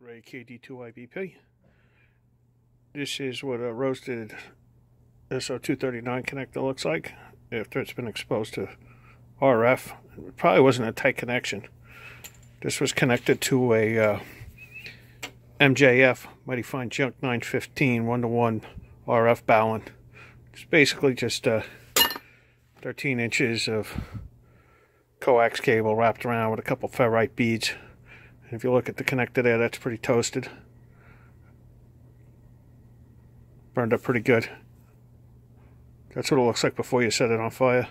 Ray KD2IBP. This is what a roasted SO239 connector looks like after it's been exposed to RF. It probably wasn't a tight connection. This was connected to a uh, MJF, Mighty Fine Junk 915 one-to-one RF Balun. It's basically just uh, 13 inches of coax cable wrapped around with a couple ferrite beads. If you look at the connector there, that's pretty toasted. Burned up pretty good. That's what it looks like before you set it on fire.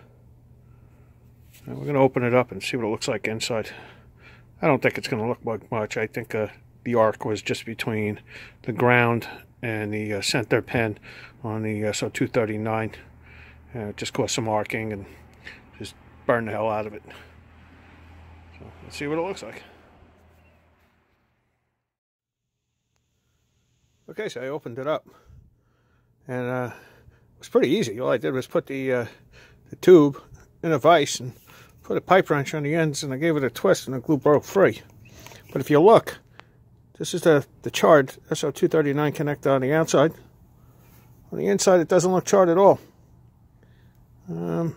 We're going to open it up and see what it looks like inside. I don't think it's going to look like much. I think uh, the arc was just between the ground and the uh, center pin on the uh, SO239. Uh, just caused some arcing and just burned the hell out of it. So let's see what it looks like. Okay, so I opened it up, and uh, it was pretty easy. All I did was put the, uh, the tube in a vise and put a pipe wrench on the ends, and I gave it a twist, and the glue broke free. But if you look, this is the, the charred SO239 connector on the outside. On the inside, it doesn't look charred at all. Um,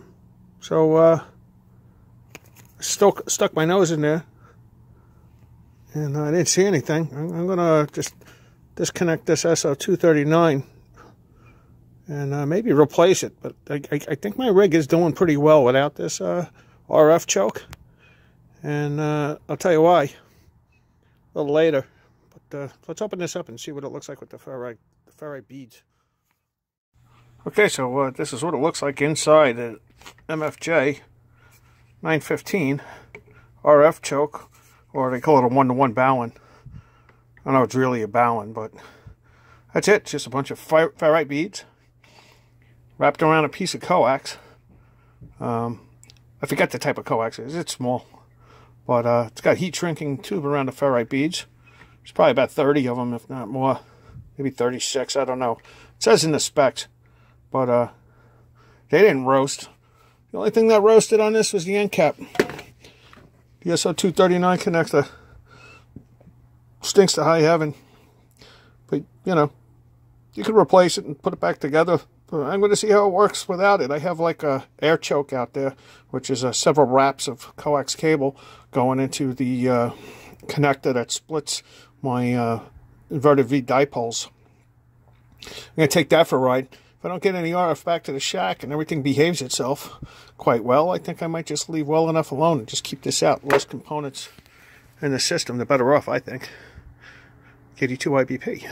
so, uh, stuck, stuck my nose in there, and I didn't see anything. I'm, I'm going to just disconnect this SO239 and uh, maybe replace it. But I, I, I, think my rig is doing pretty well without this uh, RF choke. And uh, I'll tell you why a little later. But uh, let's open this up and see what it looks like with the ferrite, the ferrite beads. Okay, so uh, this is what it looks like inside the MFJ 915 RF choke, or they call it a one-to-one -one Balun. I don't know it's really a Balun, but that's it. Just a bunch of ferrite beads wrapped around a piece of coax. Um, I forget the type of coax it is. It's small. But uh, it's got heat shrinking tube around the ferrite beads. There's probably about 30 of them, if not more. Maybe 36, I don't know. It says in the specs. But uh, they didn't roast. The only thing that roasted on this was the end cap. The SO239 connector stinks to high heaven. But, you know, you could replace it and put it back together. I'm going to see how it works without it. I have like a air choke out there, which is uh, several wraps of coax cable going into the uh, connector that splits my uh, inverted V dipoles. I'm going to take that for a ride. If I don't get any RF back to the shack and everything behaves itself quite well, I think I might just leave well enough alone and just keep this out. Less components in the system, the better off, I think. KD2IBP.